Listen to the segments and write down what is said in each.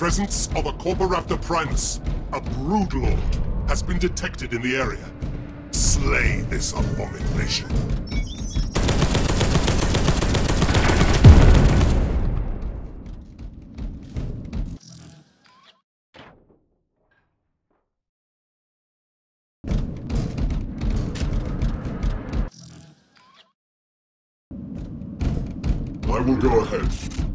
presence of a Corporaptor Primus, a broodlord, has been detected in the area. Slay this abomination. I will go ahead.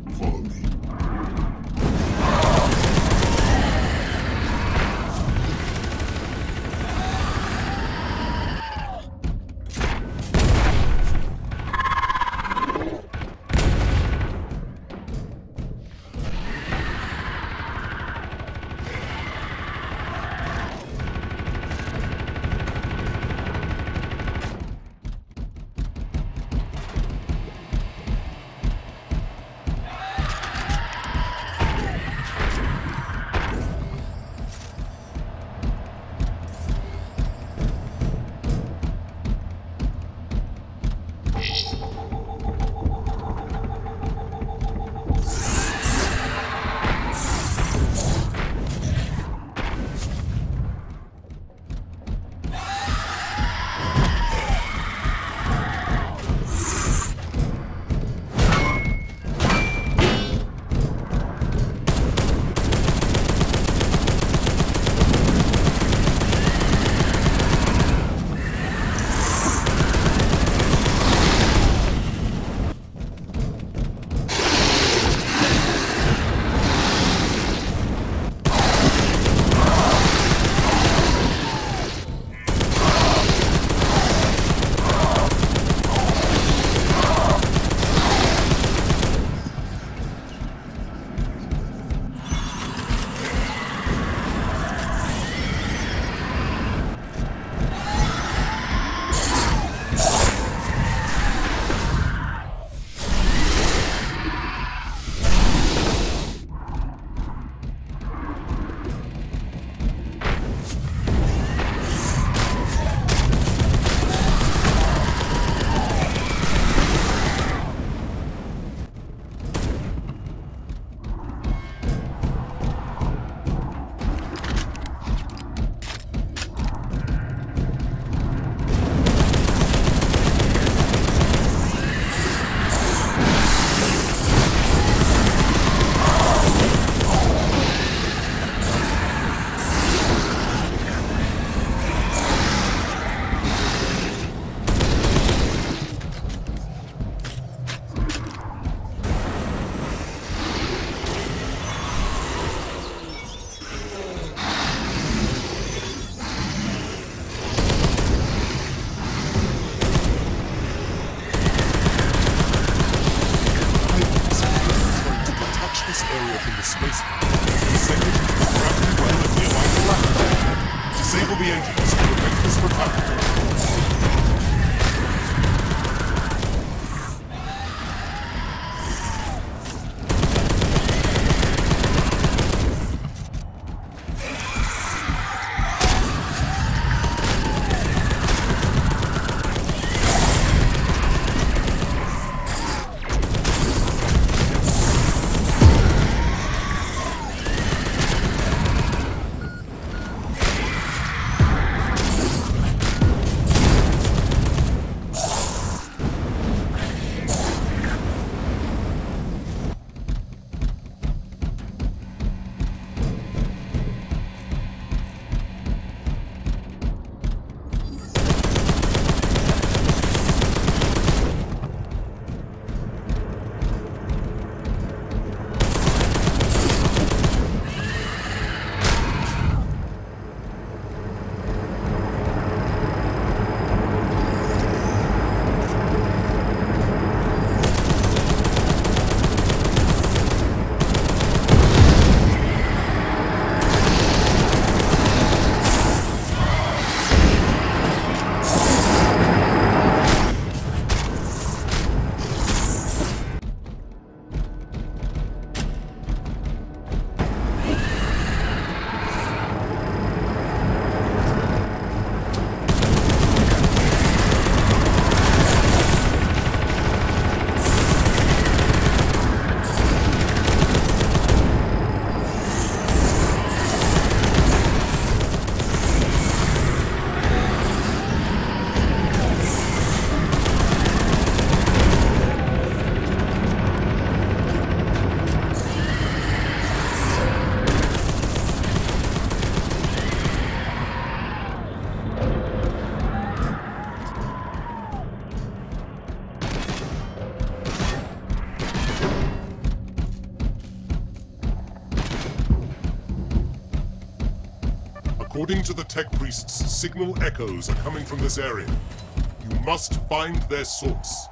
According to the tech priests, signal echoes are coming from this area. You must find their source.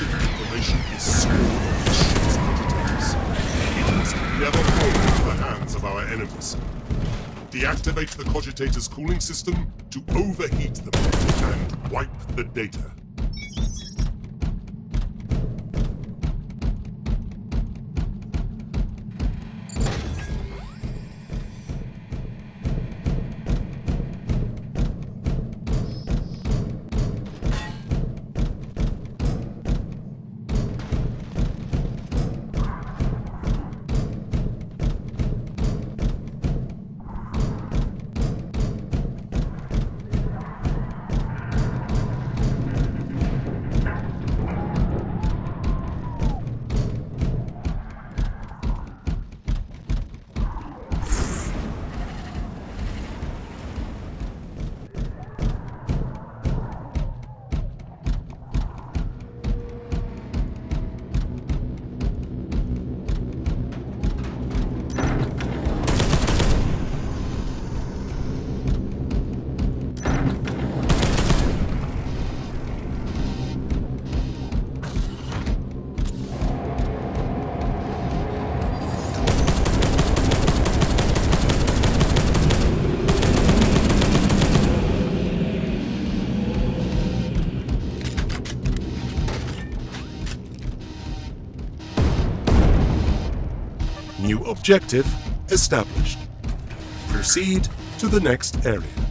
Sensitive information is stored on the ship's cogitators. It must never fall into the hands of our enemies. Deactivate the cogitator's cooling system to overheat them and wipe the data. Objective established. Proceed to the next area.